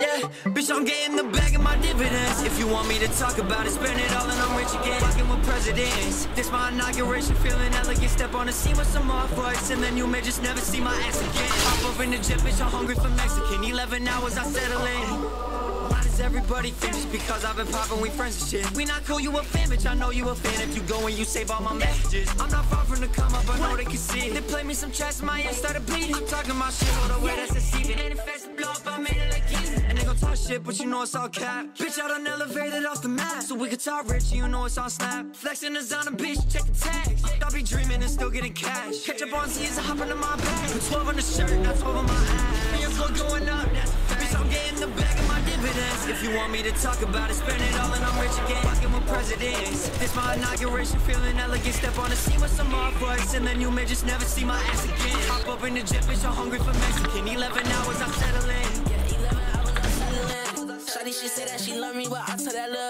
Yeah, bitch, I'm getting the bag of my dividends. If you want me to talk about it, spend it all and I'm rich again. Fucking with presidents. This my inauguration, feeling elegant. Step on the scene with some off whites, and then you may just never see my ass again. Hop up in the jet, bitch, I'm hungry for Mexican. 11 hours, I settle in. Everybody just because I've been popping, we friends and shit? We not cool, you a fan, bitch, I know you a fan. If you go and you save all my messages. I'm not far from the come up, I know they can see it. They play me some tracks, my ears started bleeding. I'm talking my shit, all the way that's deceiving Ain't it fast to blow up, I made it like easy And they gon' talk shit, but you know it's all cap. Bitch, I done elevated off the map So we can talk rich, you know it's on snap. Flexing is on a bitch, check the tags. I'll be dreaming and still getting cash. Catch up on Z's and hop into my bag. Put 12 on the shirt, not 12 on my ass If you want me to talk about it, spend it all and I'm rich again. Fucking with presidents. This my inauguration, feeling elegant. Step on the scene with some whites And then you may just never see my ass again. Hop up in the jet, bitch, I'm hungry for Mexican. 11 hours, I settle in Yeah, 11 hours, I settle in. Shawty, she said that she love me, but I told that little